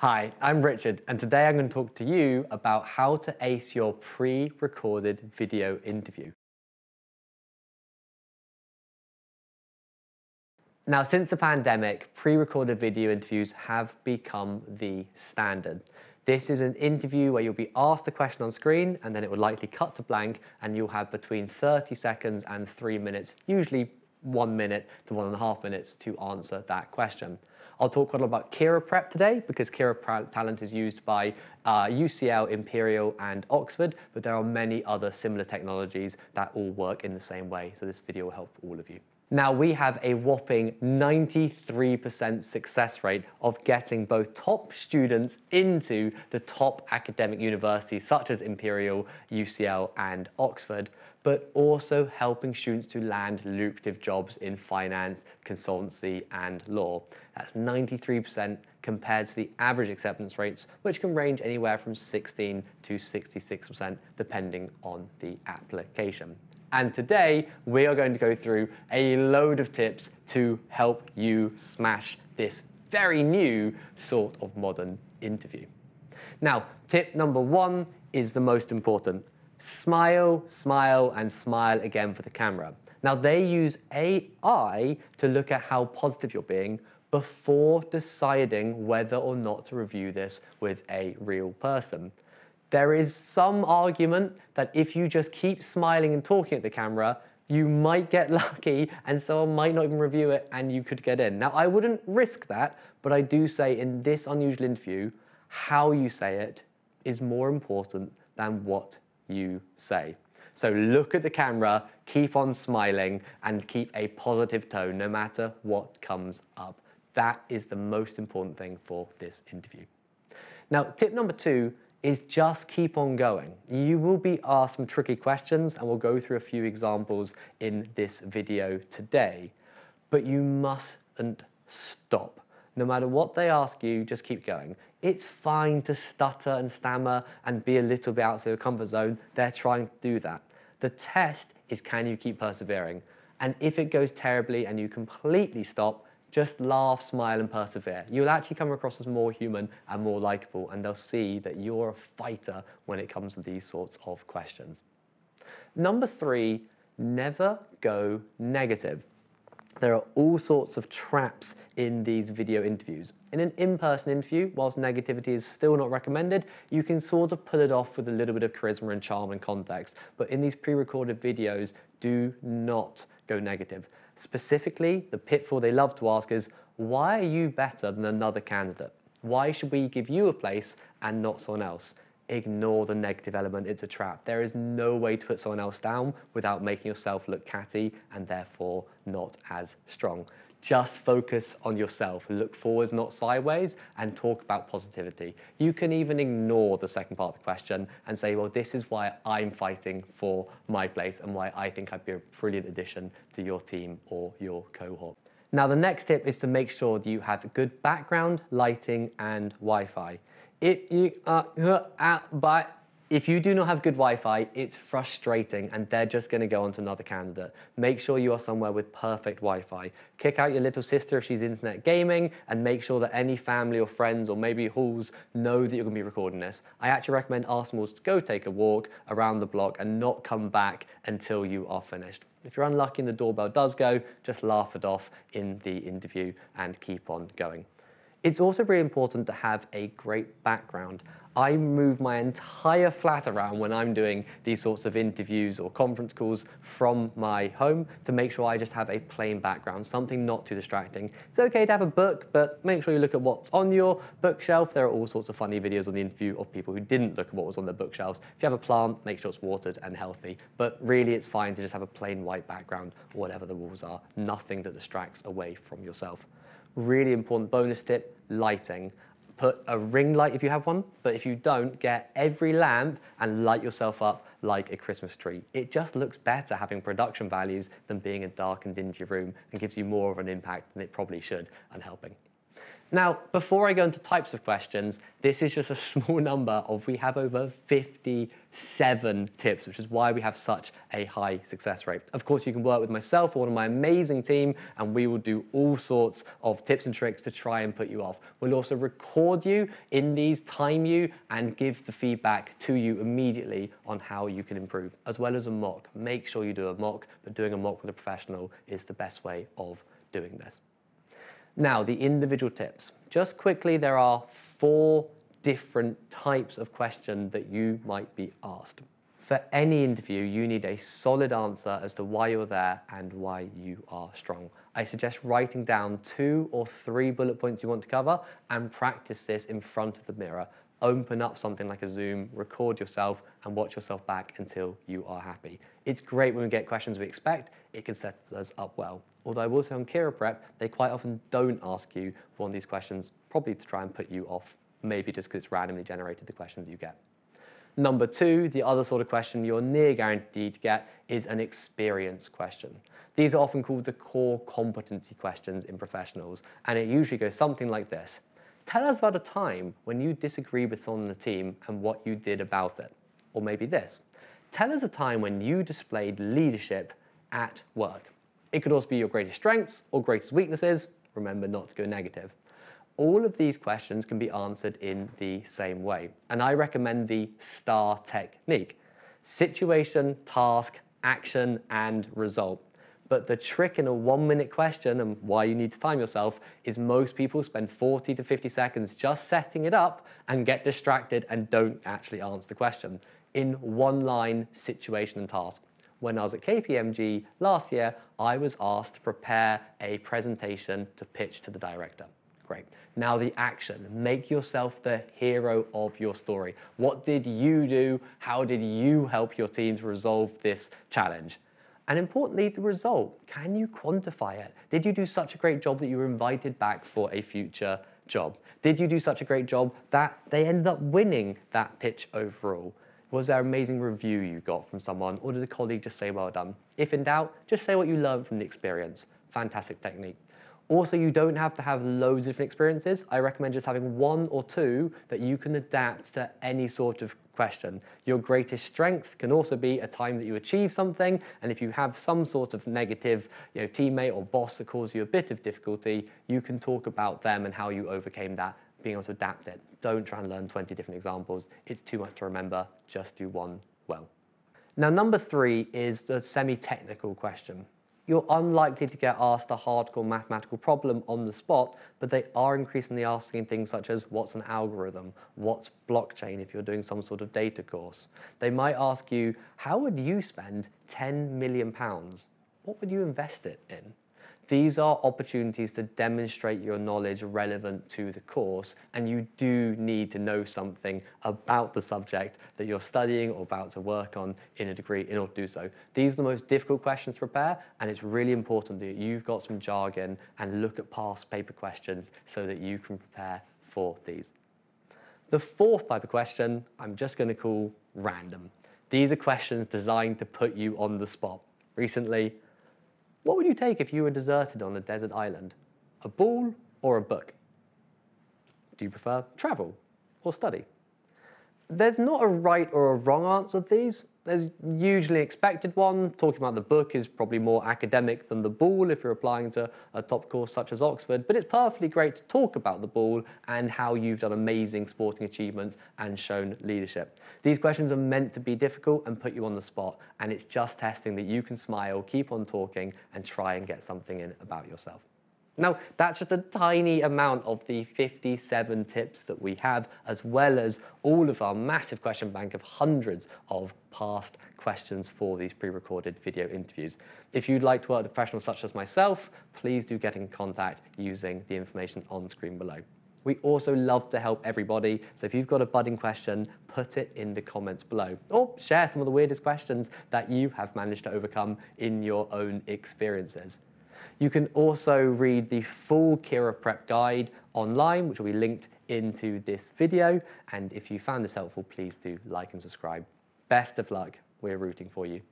Hi, I'm Richard, and today I'm going to talk to you about how to ace your pre-recorded video interview. Now, since the pandemic, pre-recorded video interviews have become the standard. This is an interview where you'll be asked a question on screen and then it will likely cut to blank and you'll have between 30 seconds and three minutes, usually one minute to one and a half minutes to answer that question. I'll talk a lot about Kira Prep today because Kira Talent is used by uh, UCL, Imperial and Oxford, but there are many other similar technologies that all work in the same way. So this video will help all of you. Now we have a whopping 93% success rate of getting both top students into the top academic universities such as Imperial, UCL and Oxford but also helping students to land lucrative jobs in finance, consultancy, and law. That's 93% compared to the average acceptance rates, which can range anywhere from 16 to 66%, depending on the application. And today, we are going to go through a load of tips to help you smash this very new sort of modern interview. Now, tip number one is the most important smile, smile, and smile again for the camera. Now they use AI to look at how positive you're being before deciding whether or not to review this with a real person. There is some argument that if you just keep smiling and talking at the camera, you might get lucky and someone might not even review it and you could get in. Now, I wouldn't risk that, but I do say in this unusual interview, how you say it is more important than what you say. So look at the camera, keep on smiling, and keep a positive tone no matter what comes up. That is the most important thing for this interview. Now, tip number two is just keep on going. You will be asked some tricky questions, and we'll go through a few examples in this video today, but you mustn't stop. No matter what they ask you, just keep going. It's fine to stutter and stammer and be a little bit outside your comfort zone. They're trying to do that. The test is can you keep persevering? And if it goes terribly and you completely stop, just laugh, smile, and persevere. You'll actually come across as more human and more likable, and they'll see that you're a fighter when it comes to these sorts of questions. Number three, never go negative. There are all sorts of traps in these video interviews. In an in-person interview, whilst negativity is still not recommended, you can sort of pull it off with a little bit of charisma and charm and context. But in these pre-recorded videos, do not go negative. Specifically, the pitfall they love to ask is, why are you better than another candidate? Why should we give you a place and not someone else? Ignore the negative element, it's a trap. There is no way to put someone else down without making yourself look catty and therefore not as strong. Just focus on yourself, look forwards, not sideways, and talk about positivity. You can even ignore the second part of the question and say, well, this is why I'm fighting for my place and why I think I'd be a brilliant addition to your team or your cohort. Now, the next tip is to make sure that you have good background, lighting, and Wi-Fi. If you ah, but if you do not have good Wi-Fi, it's frustrating and they're just gonna go on to another candidate. Make sure you are somewhere with perfect Wi-Fi. Kick out your little sister if she's internet gaming and make sure that any family or friends or maybe halls know that you're gonna be recording this. I actually recommend Arsenals to go take a walk around the block and not come back until you are finished. If you're unlucky and the doorbell does go, just laugh it off in the interview and keep on going. It's also really important to have a great background. I move my entire flat around when I'm doing these sorts of interviews or conference calls from my home to make sure I just have a plain background, something not too distracting. It's okay to have a book, but make sure you look at what's on your bookshelf. There are all sorts of funny videos on the interview of people who didn't look at what was on their bookshelves. If you have a plant, make sure it's watered and healthy. But really, it's fine to just have a plain white background whatever the rules are, nothing that distracts away from yourself. Really important bonus tip, lighting. Put a ring light if you have one, but if you don't, get every lamp and light yourself up like a Christmas tree. It just looks better having production values than being a dark and dingy room and gives you more of an impact than it probably should and helping. Now, before I go into types of questions, this is just a small number of, we have over 57 tips, which is why we have such a high success rate. Of course, you can work with myself or one of my amazing team, and we will do all sorts of tips and tricks to try and put you off. We'll also record you in these, time you, and give the feedback to you immediately on how you can improve, as well as a mock. Make sure you do a mock, but doing a mock with a professional is the best way of doing this. Now, the individual tips. Just quickly, there are four different types of question that you might be asked. For any interview, you need a solid answer as to why you're there and why you are strong. I suggest writing down two or three bullet points you want to cover and practice this in front of the mirror. Open up something like a Zoom, record yourself, and watch yourself back until you are happy. It's great when we get questions we expect, it can set us up well. Although I will say on Kira Prep, they quite often don't ask you for one of these questions, probably to try and put you off, maybe just because it's randomly generated the questions you get. Number two, the other sort of question you're near guaranteed to get is an experience question. These are often called the core competency questions in professionals, and it usually goes something like this. Tell us about a time when you disagreed with someone on the team and what you did about it. Or maybe this. Tell us a time when you displayed leadership at work. It could also be your greatest strengths or greatest weaknesses. Remember not to go negative. All of these questions can be answered in the same way. And I recommend the STAR technique. Situation, task, action, and result. But the trick in a one minute question and why you need to time yourself is most people spend 40 to 50 seconds just setting it up and get distracted and don't actually answer the question in one line situation and task when I was at KPMG last year, I was asked to prepare a presentation to pitch to the director. Great. Now the action. Make yourself the hero of your story. What did you do? How did you help your team to resolve this challenge? And importantly, the result. Can you quantify it? Did you do such a great job that you were invited back for a future job? Did you do such a great job that they ended up winning that pitch overall? Was there an amazing review you got from someone, or did a colleague just say well done? If in doubt, just say what you learned from the experience. Fantastic technique. Also, you don't have to have loads of different experiences. I recommend just having one or two that you can adapt to any sort of question. Your greatest strength can also be a time that you achieve something, and if you have some sort of negative you know, teammate or boss that caused you a bit of difficulty, you can talk about them and how you overcame that being able to adapt it. Don't try and learn 20 different examples. It's too much to remember. Just do one well. Now, number three is the semi-technical question. You're unlikely to get asked a hardcore mathematical problem on the spot, but they are increasingly asking things such as what's an algorithm? What's blockchain if you're doing some sort of data course? They might ask you, how would you spend 10 million pounds? What would you invest it in? These are opportunities to demonstrate your knowledge relevant to the course, and you do need to know something about the subject that you're studying or about to work on in a degree in order to do so. These are the most difficult questions to prepare, and it's really important that you've got some jargon and look at past paper questions so that you can prepare for these. The fourth type of question, I'm just going to call random. These are questions designed to put you on the spot. Recently, what would you take if you were deserted on a desert island? A ball or a book? Do you prefer travel or study? There's not a right or a wrong answer to these. There's usually expected one. Talking about the book is probably more academic than the ball if you're applying to a top course such as Oxford, but it's perfectly great to talk about the ball and how you've done amazing sporting achievements and shown leadership. These questions are meant to be difficult and put you on the spot, and it's just testing that you can smile, keep on talking, and try and get something in about yourself. Now, that's just a tiny amount of the 57 tips that we have, as well as all of our massive question bank of hundreds of past questions for these pre-recorded video interviews. If you'd like to work with professionals such as myself, please do get in contact using the information on screen below. We also love to help everybody, so if you've got a budding question, put it in the comments below. Or share some of the weirdest questions that you have managed to overcome in your own experiences. You can also read the full Kira Prep guide online, which will be linked into this video. And if you found this helpful, please do like and subscribe. Best of luck. We're rooting for you.